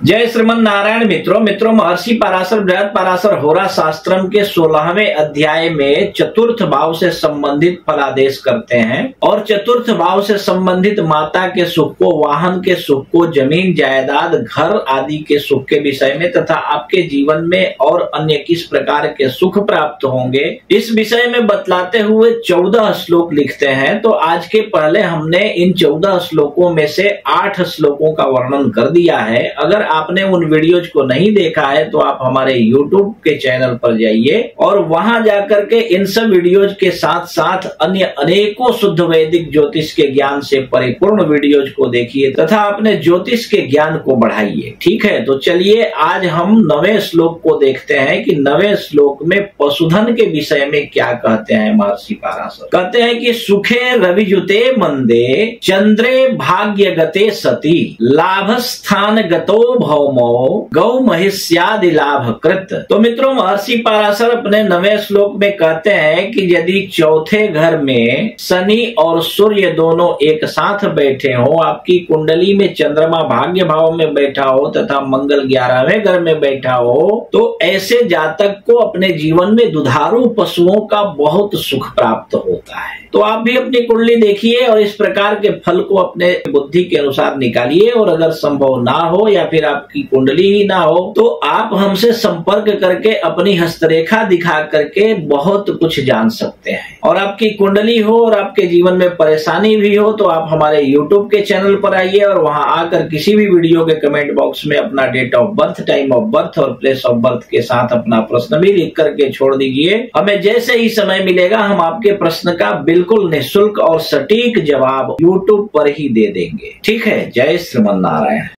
जय श्रीमन नारायण मित्रों मित्रों, महर्षि पराशर, बृहद पराशर होरा शास्त्रम के सोलहवें अध्याय में चतुर्थ भाव से संबंधित फलादेश करते हैं और चतुर्थ भाव से संबंधित माता के सुख को, वाहन के सुख को, ज़मीन, जायदाद, घर आदि के सुख के विषय में तथा आपके जीवन में और अन्य किस प्रकार के सुख प्राप्त होंगे, इस विषय में बतलाते हुए चौदह श्लोक लिखते हैं। तो आज के पहले हमने इन चौदह श्लोकों में से आठ श्लोकों का वर्णन कर दिया है। अगर आपने उन वीडियोज़ को नहीं देखा है तो आप हमारे यूट्यूब के चैनल पर जाइए और वहाँ जाकर के इन सब वीडियोज़ के साथ साथ अन्य अनेकों शुद्ध वैदिक ज्योतिष के ज्ञान से परिपूर्ण वीडियोज़ को देखिए तथा अपने ज्योतिष के ज्ञान को बढ़ाइए। ठीक है? तो चलिए, आज हम नवे श्लोक को देखते हैं कि नवे श्लोक में पशुधन के विषय में क्या कहते हैं महर्षि पाराशर। कहते हैं कि सुखे रविजुते मंदे, चंद्रे भाग्य गते सती लाभ स्थान गतो भौमो गौ महिष्यादि लाभ कृत तो मित्रों, महर्षि पाराशर अपने नवे श्लोक में कहते हैं कि यदि चौथे घर में शनि और सूर्य दोनों एक साथ बैठे हो, आपकी कुंडली में चंद्रमा भाग्य भाव में बैठा हो तथा मंगल ग्यारहवें घर में बैठा हो तो ऐसे जातक को अपने जीवन में दुधारू पशुओं का बहुत सुख प्राप्त होता है। तो आप भी अपनी कुंडली देखिए और इस प्रकार के फल को अपने बुद्धि के अनुसार निकालिए और अगर संभव ना हो या फिर आपकी कुंडली ही ना हो तो आप हमसे संपर्क करके अपनी हस्तरेखा दिखा करके बहुत कुछ जान सकते हैं। और आपकी कुंडली हो और आपके जीवन में परेशानी भी हो तो आप हमारे यूट्यूब के चैनल पर आइए और वहाँ आकर किसी भी वीडियो के कमेंट बॉक्स में अपना date of birth time of birth और प्लेस ऑफ़ बर्थ के साथ अपना प्रश्न भी लिख करके छोड़ दीजिए। हमें जैसे ही समय मिलेगा, हम आपके प्रश्न का बिल्कुल निःशुल्क और सटीक जवाब यूट्यूब पर ही दे देंगे। ठीक है? जय श्रीमन नारायण